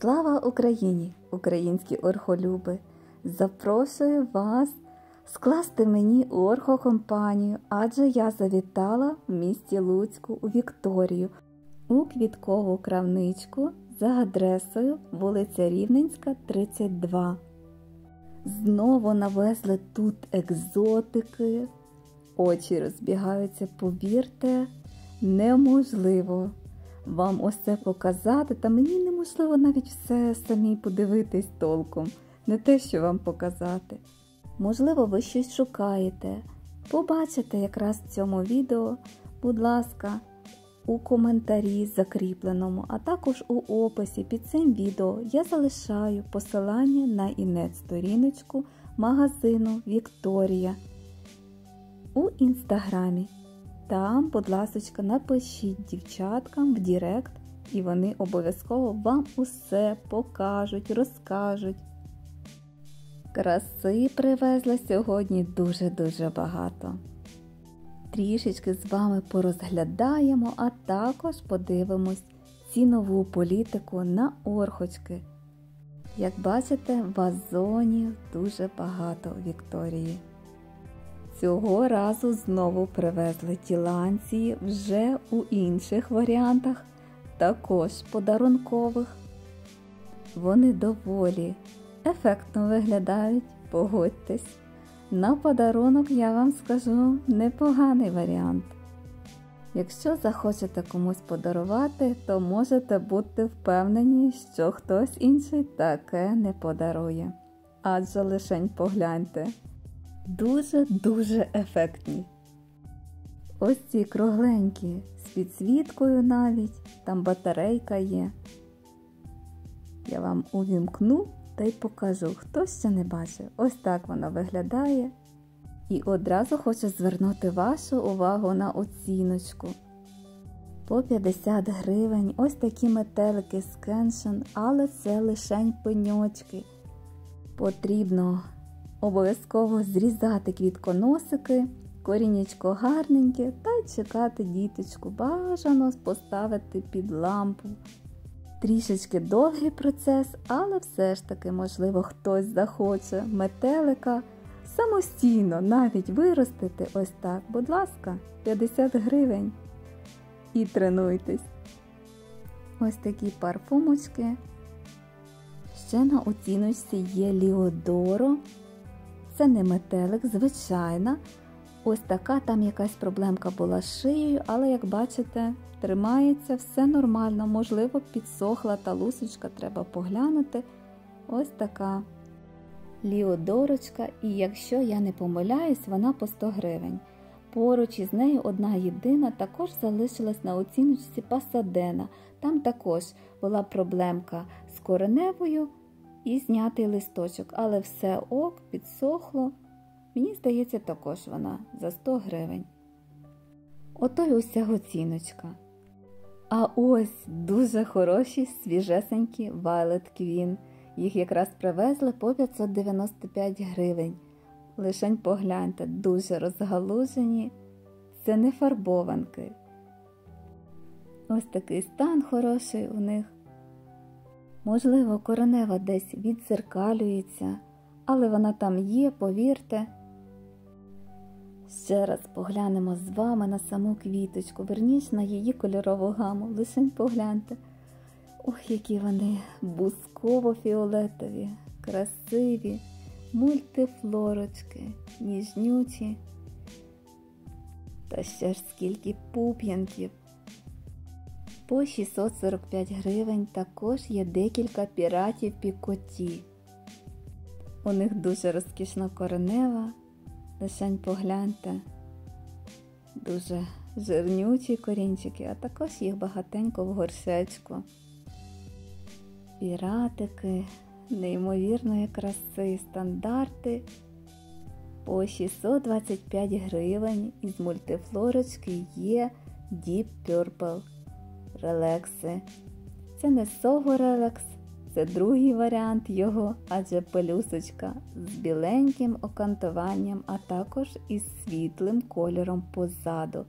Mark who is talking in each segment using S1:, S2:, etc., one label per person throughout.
S1: Слава Україні, українські орхолюби! Запрошую вас скласти мені орхокомпанію, адже я завітала в місті Луцьку у Вікторію у квіткову кравничку за адресою вулиця Рівненська, 32. Знову навезли тут екзотики, очі розбігаються, повірте, неможливо вам усе показати, та мені неможливо навіть все самі подивитись толком, не те, що вам показати. Можливо, ви щось шукаєте. Побачите якраз в цьому відео, будь ласка, у коментарі закріпленому, а також у описі під цим відео я залишаю посилання на інет-сторіночку магазину Вікторія у інстаграмі. Там, будь ласка, напишіть дівчаткам в Direct, і вони обов'язково вам усе покажуть, розкажуть. Краси привезла сьогодні дуже-дуже багато. Трішечки з вами порозглядаємо, а також подивимось цінову політику на орхочки. Як бачите, вазонів дуже багато у Вікторії. Цього разу знову привезли тіланції вже у інших варіантах, також подарункових. Вони доволі ефектно виглядають, погодьтесь. На подарунок я вам скажу непоганий варіант. Якщо захочете комусь подарувати, то можете бути впевнені, що хтось інший таке не подарує. Адже лишень погляньте дуже-дуже ефектні. Ось ці кругленькі з підсвіткою навіть, там батарейка є. Я вам увімкну та й покажу, хто ще не бачив. Ось так вона виглядає. І одразу хочу звернути вашу увагу на оціночку. По 50 гривень ось такі метелики з кеншен, але це лишень пеньочки. Потрібно Обов'язково зрізати квітконосики, корінечко гарненьке та чекати діточку. Бажано поставити під лампу. Трішечки довгий процес, але все ж таки, можливо, хтось захоче метелика самостійно навіть виростити ось так. Будь ласка, 50 гривень. І тренуйтесь. Ось такі парфумочки. Ще на оціночці є Ліодоро. Це не метелик, звичайна. Ось така там якась проблемка була з шиєю, але, як бачите, тримається все нормально, можливо, підсохла та лусочка, треба поглянути. Ось така ліодорочка, і якщо я не помиляюсь, вона по 100 гривень. Поруч із нею одна єдина також залишилась на оціночці Пасадена. Там також була проблемка з кореневою і знятий листочок, але все ок, підсохло. Мені здається, також вона за 100 гривень. Ото й уся оціночка. А ось дуже хороші свіжесенькі Violet Queen. Їх якраз привезли по 595 гривень. Лишень погляньте, дуже розгалужені. Це не фарбованки. Ось такий стан хороший у них. Можливо, коренева десь відзеркалюється, але вона там є, повірте. Ще раз поглянемо з вами на саму квіточку, верніш на її кольорову гаму, лишень погляньте. Ох, які вони бусково-фіолетові, красиві, мультифлорочки, ніжнючі. Та ще ж скільки пуп'янків. По 645 гривень. Також є декілька піратів пікоті. У них дуже розкішна коренева, лишень погляньте, дуже жирнючі корінчики, а також їх багатенько в горшечку. Піратики, неймовірної краси, стандарти. По 625 гривень. Із мультифлорочки є Deep Purple релекси. Це не сого релекс, це другий варіант його, адже пелюсочка з біленьким окантуванням, а також із світлим кольором позаду.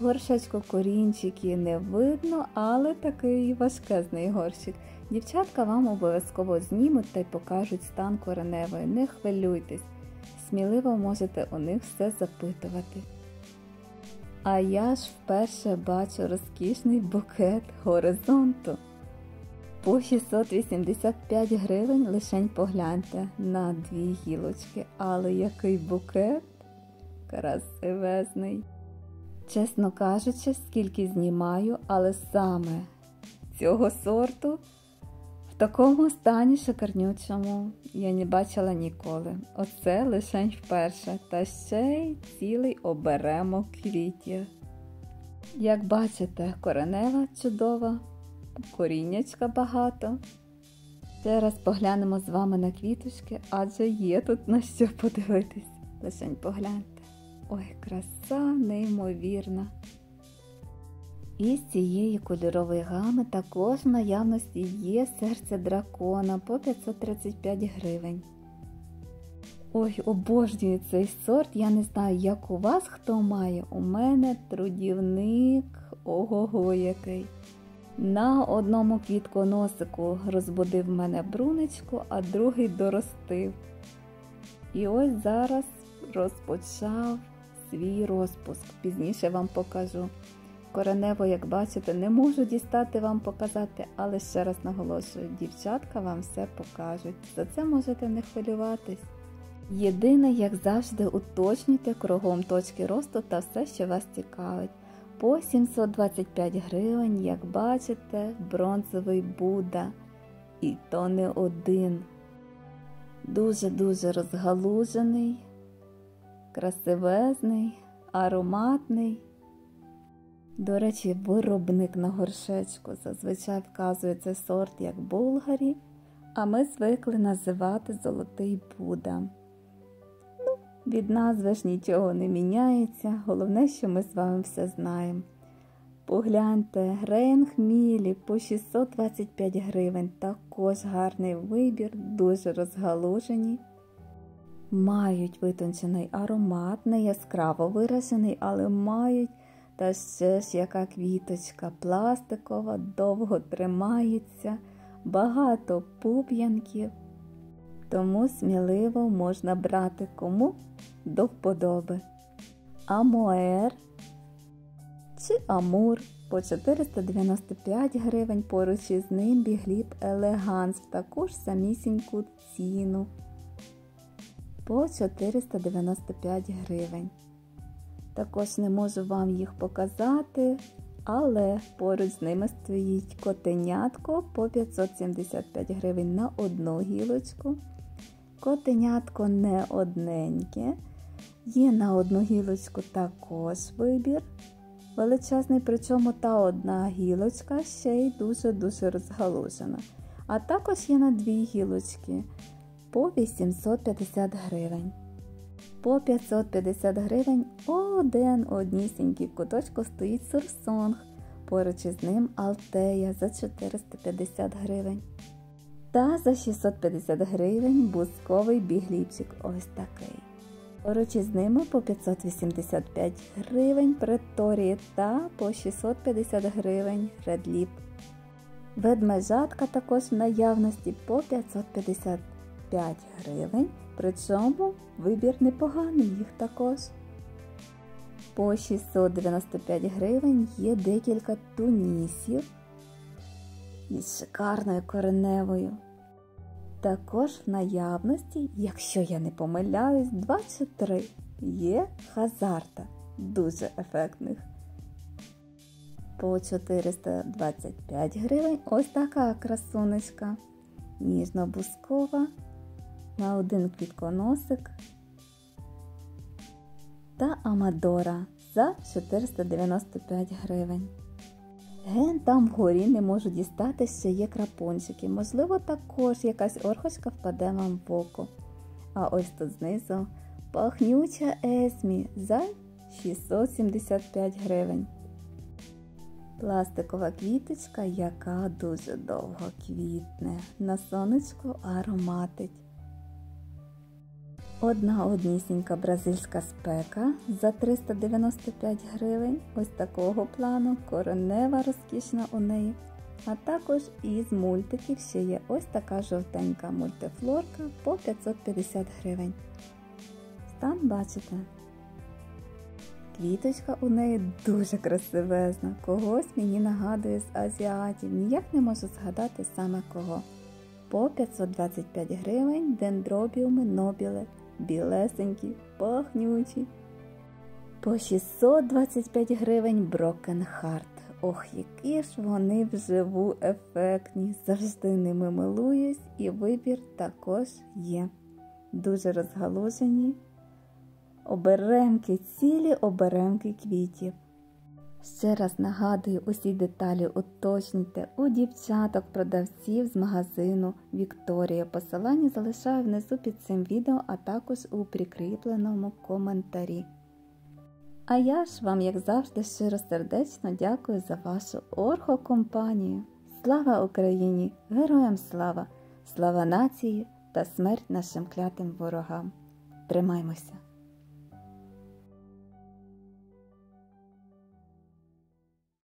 S1: Горшечко корінчики не видно, але такий важкезний горщик. Дівчатка вам обов'язково знімуть та й покажуть стан кореневої. Не хвилюйтесь, сміливо можете у них все запитувати. А я ж вперше бачу розкішний букет горизонту. По 685 гривень лишень погляньте на дві гілочки, але який букет красивезний. Чесно кажучи, скільки знімаю, але саме цього сорту такому стані шикарнючому я не бачила ніколи. Оце лишень вперше, та ще й цілий оберемок квітів. Як бачите, коренева чудова, коріннячка багато. Ще раз поглянемо з вами на квіточки, адже є тут на що подивитись. Лишень погляньте. Ой, краса неймовірна. Із цієї кольорової гами також в наявності є серце дракона по 535 гривень. Ой, обожнюю цей сорт, я не знаю, як у вас хто має. У мене трудівник ого-го який. На одному квітконосику розбудив мене брунечку, а другий доростив. І ось зараз розпочав свій розпуск. Пізніше вам покажу. Коренево, як бачите, не можу дістати вам показати, але ще раз наголошую, дівчатка вам все покажуть. За це можете не хвилюватись. Єдине, як завжди, уточнюйте кругом точки росту та все, що вас цікавить. По 725 гривень, як бачите, бронзовий Будда. І то не один. Дуже-дуже розгалужений, красивезний, ароматний. До речі, виробник на горшечку зазвичай вказує цей сорт як булгарі, а ми звикли називати Золотий Буда. Ну, від назви ж нічого не міняється, головне, що ми з вами все знаємо. Погляньте, Рейн Хмілі по 625 гривень, також гарний вибір, дуже розгалужені. Мають витончений аромат, не яскраво виражений, але мають та ще ж яка квіточка пластикова, довго тримається, багато пуп'янків. Тому сміливо можна брати кому до вподоби. Амоер чи Амур по 495 гривень поруч із ним бігліб Елеганс в таку ж самісіньку ціну по 495 гривень. Також не можу вам їх показати, але поруч з ними стоїть котенятко по 575 гривень на одну гілочку. Котенятко не одненьке. Є на одну гілочку також вибір. Величезний, причому та одна гілочка ще й дуже-дуже розгалужена. А також є на дві гілочки по 850 гривень по 550 гривень один однісінький куточку стоїть сурсонг, поруч із ним Алтея за 450 гривень. Та за 650 гривень бусковий бігліпчик ось такий. Поруч із ними по 585 гривень преторії та по 650 гривень редліп. Ведмежатка також в наявності по 555 гривень. Причому вибір непоганий їх також. По 695 гривень є декілька тунісів із шикарною кореневою. Також в наявності, якщо я не помиляюсь, 2 чи 3 є хазарта дуже ефектних. По 425 гривень ось така красунечка. Ніжно-бускова на один квітконосик та Амадора за 495 гривень. Ген там вгорі не можу дістати, що є крапончики. Можливо, також якась орхочка впаде вам в око. А ось тут знизу пахнюча есмі за 675 гривень. Пластикова квіточка, яка дуже довго квітне. На сонечку ароматить. Одна однісінька бразильська спека за 395 гривень. Ось такого плану, коренева розкішна у неї. А також із мультиків ще є ось така жовтенька мультифлорка по 550 гривень. Стан бачите. Квіточка у неї дуже красивезна, когось мені нагадує з азіатів, ніяк не можу згадати саме кого. По 525 гривень дендробіуми нобіли, білесенькі, пахнючі. По 625 гривень брокенхарт. Ох, які ж вони вживу ефектні. Завжди ними милуюсь і вибір також є. Дуже розгалужені. Оберемки, цілі оберемки квітів. Ще раз нагадую, усі деталі уточнюйте у дівчаток-продавців з магазину Вікторія. Посилання залишаю внизу під цим відео, а також у прикріпленому коментарі. А я ж вам, як завжди, щиро сердечно дякую за вашу оргокомпанію. Слава Україні! Героям слава! Слава нації та смерть нашим клятим ворогам! Тримаймося!